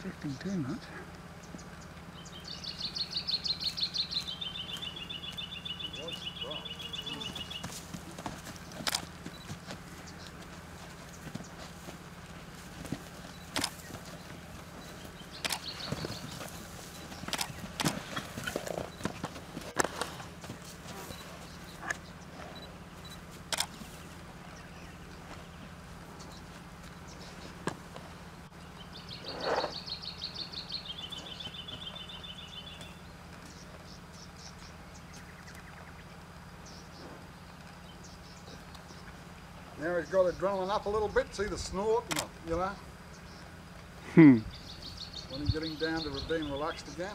affecting too much. Now he's got adrenaline up a little bit, see the snort and the, you know, Hmm. when he's getting down to being relaxed again.